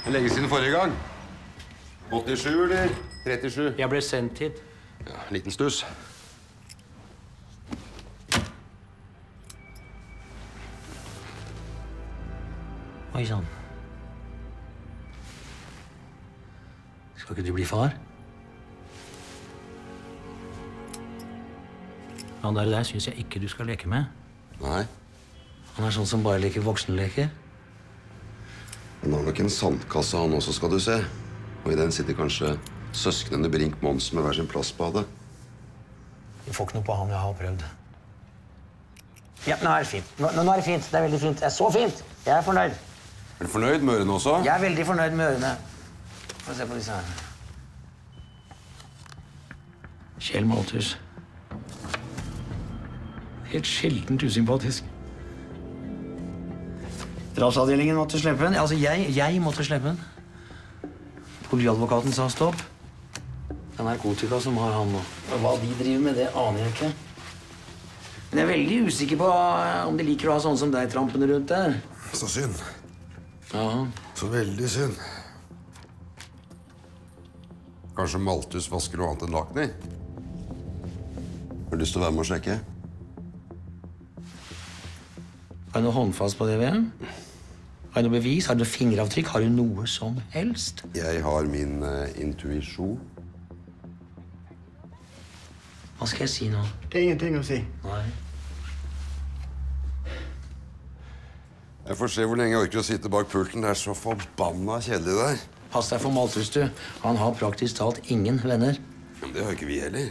Det er lenge siden forrige gang. 87 eller 37? Jeg ble sendt hit. Ja, liten stuss. Oi sann. Skal ikke du bli far? Han der, der syns jeg ikke du skal leke med. Nei. Han er sånn som bare leker voksenleker. Han har nok en sandkasse, han også, skal du se. Og i den sitter kanskje søsknene Brink Monsen med hver sin plastbade. Du får ikke noe på han jeg har prøvd. Ja, nå er det fint. Nå, nå er det fint. Det er veldig fint. Det er så fint. Jeg er fornøyd. Er du fornøyd med ørene også? Jeg er veldig fornøyd med ørene. Få se på disse her. Kjell Malthus. Helt sjeldent usympatisk. Drapsavdelingen måtte slippe den. Altså, jeg, jeg måtte slippe den. Politiadvokaten sa stopp. Det er narkotika som har han nå. Hva de driver med, det aner jeg ikke. Men jeg er veldig usikker på eh, om de liker å ha sånne som deg trampende rundt der. Så synd. Ja, Så veldig synd. Kanskje Malthus vasker noe annet enn laken? Har du lyst til å være med og sjekke? Har du noe håndfast på det, VM? Har du noe bevis? Har du noe fingeravtrykk? Har du noe som helst? Jeg har min uh, intuisjon. Hva skal jeg si nå? Det er ingenting å si. Nei. Jeg får se hvor lenge jeg orker å sitte bak pulten. Det er så forbanna kjedelig der. Pass deg for Malthus, du. Han har praktisk talt ingen venner. Men det har ikke vi heller.